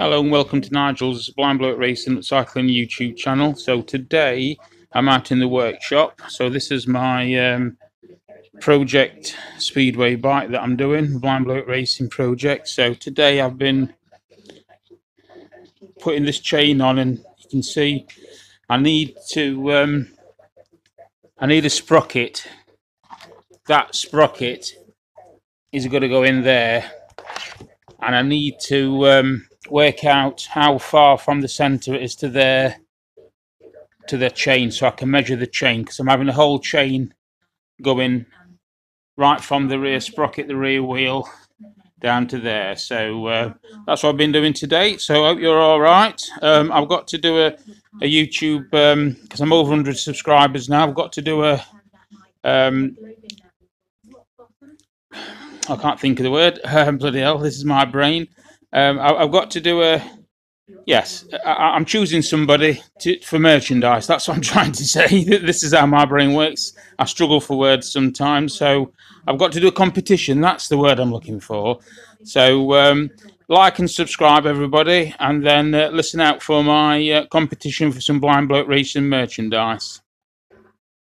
Hello and welcome to Nigel's Blind Bloke Racing Cycling YouTube channel. So today I'm out in the workshop. So this is my um, project speedway bike that I'm doing, Blind Bloke Racing project. So today I've been putting this chain on and you can see I need to um, I need a sprocket. That sprocket is going to go in there and I need to um, work out how far from the center it is to their to their chain so I can measure the chain because I'm having the whole chain going right from the rear sprocket, the rear wheel down to there. So uh, that's what I've been doing today. So I hope you're all right. Um, I've got to do a, a YouTube because um, I'm over 100 subscribers now. I've got to do a um, I can't think of the word. bloody hell, this is my brain. Um, I, have got to do a. Yes, I, am choosing somebody to, for merchandise. That's what I'm trying to say. This is how my brain works. I struggle for words sometimes, so I've got to do a competition. That's the word I'm looking for. So um, like and subscribe, everybody, and then uh, listen out for my uh, competition for some blind bloke racing merchandise.